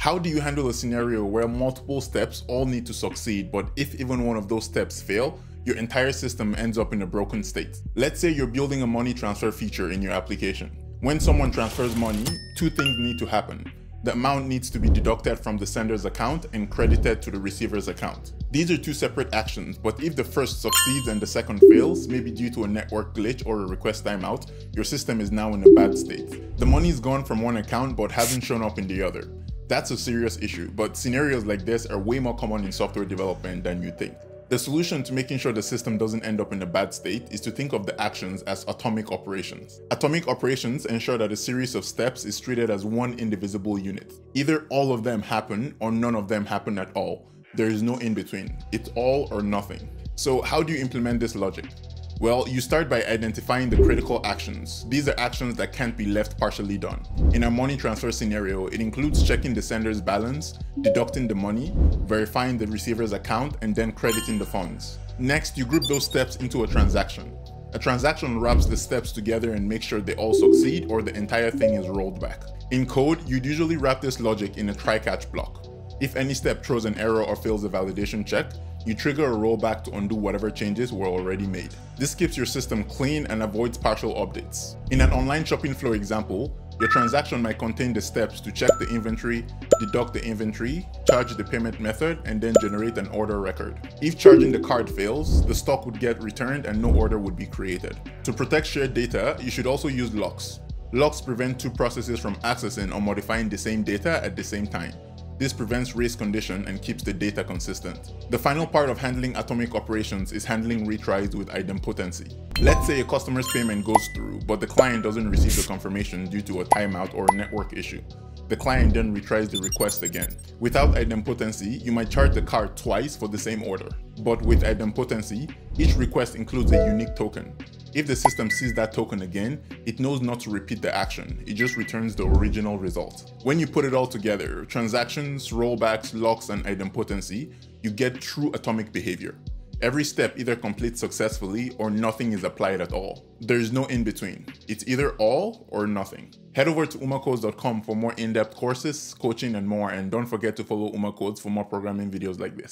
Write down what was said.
How do you handle a scenario where multiple steps all need to succeed, but if even one of those steps fail, your entire system ends up in a broken state? Let's say you're building a money transfer feature in your application. When someone transfers money, two things need to happen. The amount needs to be deducted from the sender's account and credited to the receiver's account. These are two separate actions, but if the first succeeds and the second fails, maybe due to a network glitch or a request timeout, your system is now in a bad state. The money is gone from one account but hasn't shown up in the other. That's a serious issue, but scenarios like this are way more common in software development than you think. The solution to making sure the system doesn't end up in a bad state is to think of the actions as atomic operations. Atomic operations ensure that a series of steps is treated as one indivisible unit. Either all of them happen or none of them happen at all. There is no in between. It's all or nothing. So how do you implement this logic? Well, you start by identifying the critical actions. These are actions that can't be left partially done. In a money transfer scenario, it includes checking the sender's balance, deducting the money, verifying the receiver's account, and then crediting the funds. Next, you group those steps into a transaction. A transaction wraps the steps together and makes sure they all succeed or the entire thing is rolled back. In code, you'd usually wrap this logic in a try-catch block. If any step throws an error or fails a validation check, you trigger a rollback to undo whatever changes were already made. This keeps your system clean and avoids partial updates. In an online shopping flow example, your transaction might contain the steps to check the inventory, deduct the inventory, charge the payment method, and then generate an order record. If charging the card fails, the stock would get returned and no order would be created. To protect shared data, you should also use locks. Locks prevent two processes from accessing or modifying the same data at the same time. This prevents race condition and keeps the data consistent. The final part of handling atomic operations is handling retries with idempotency. Let's say a customer's payment goes through, but the client doesn't receive the confirmation due to a timeout or a network issue. The client then retries the request again. Without idempotency, you might charge the card twice for the same order. But with idempotency, each request includes a unique token. If the system sees that token again, it knows not to repeat the action, it just returns the original result. When you put it all together, transactions, rollbacks, locks, and idempotency, you get true atomic behavior. Every step either completes successfully or nothing is applied at all. There is no in between. It's either all or nothing. Head over to umacodes.com for more in-depth courses, coaching, and more, and don't forget to follow UmaCodes for more programming videos like this.